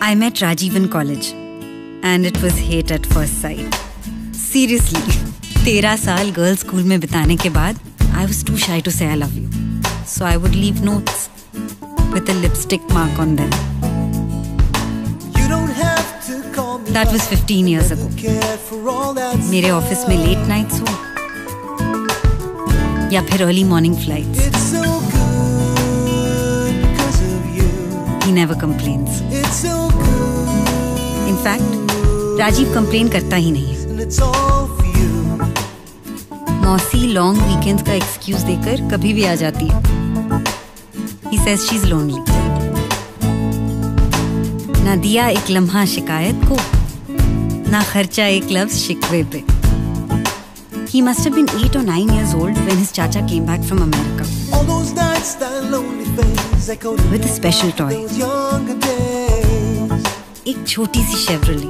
I met Rajiv in college, and it was hate at first sight. Seriously, तेरह साल girls school में बिताने के बाद, I was too shy to say I love you. So I would leave notes with a lipstick mark on them. That was 15 years ago. मेरे office में late nights हो या फिर early morning flights He never complains. In fact Rajiv complain करता ही नहीं मौसी long weekends का एक्सक्यूज देकर कभी भी आ जाती है। He says she is lonely ना दिया एक लम्हा शिकायत को ना खर्चा एक लफ्ज शिकवे पे। ही मस्ट हैव बीन 8 और 9 years old when his chacha came back from America with a special toy छोटी सी शेवरले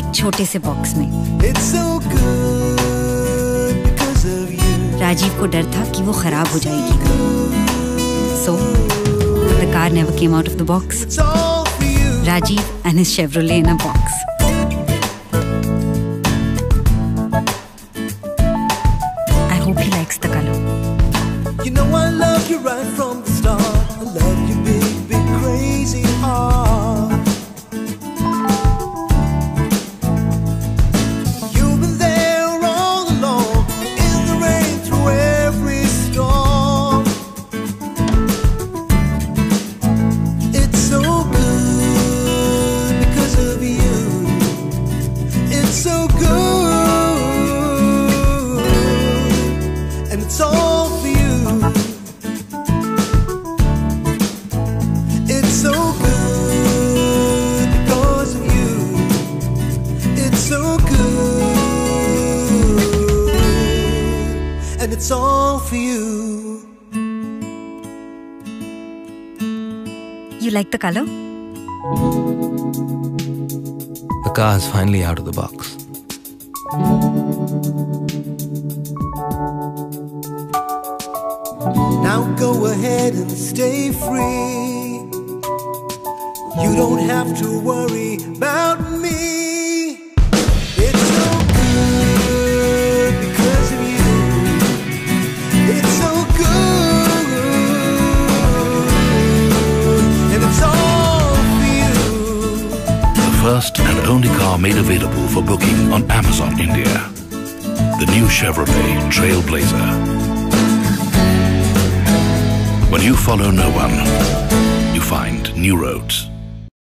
एक छोटे से बॉक्स में। राजीव को डर था कि वो खराब हो जाएगी। So the car never came out of the box Rajiv and his Chevrolet in a box I hope he likes the color. You know I love you right from it's all for you. It's so good because of you. It's so good, and it's all for you. You like the color? The car is finally out of the box. Ahead and stay free. You don't have to worry about me. It's so good because of you. It's so good, and it's all for you. The first and only car made available for booking on Amazon India. The new Chevrolet Trailblazer. When you follow no one, you find new roads.